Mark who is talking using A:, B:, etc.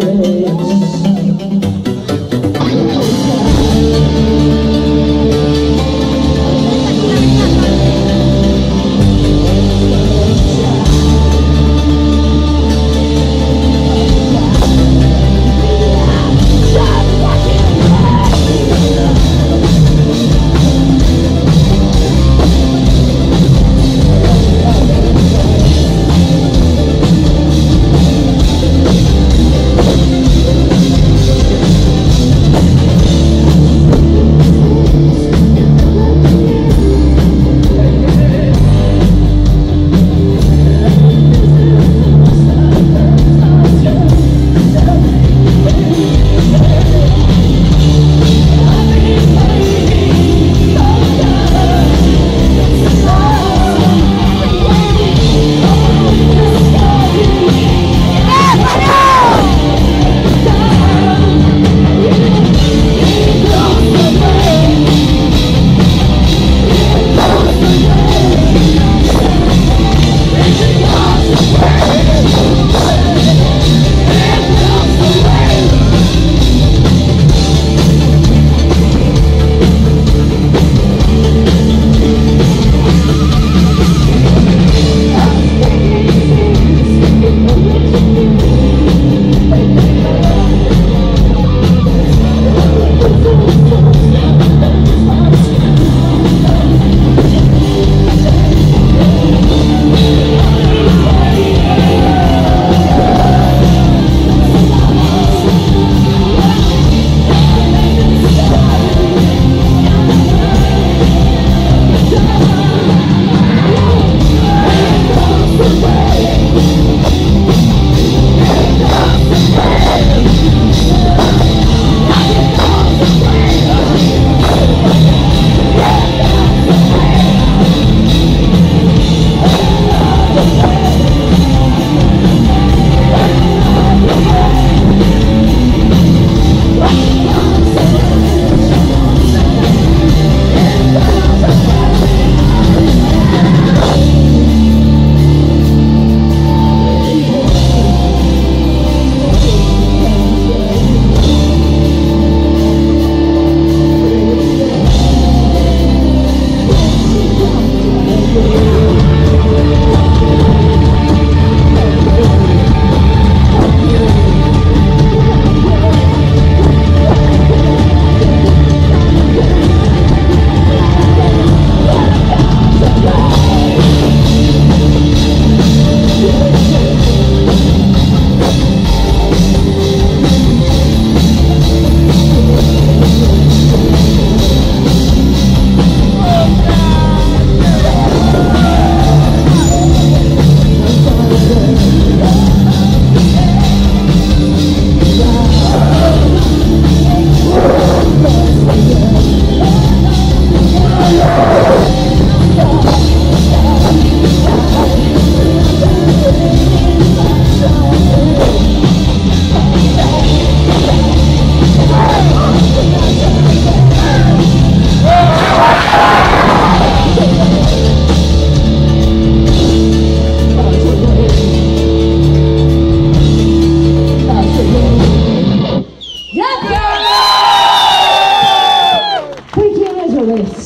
A: place
B: less.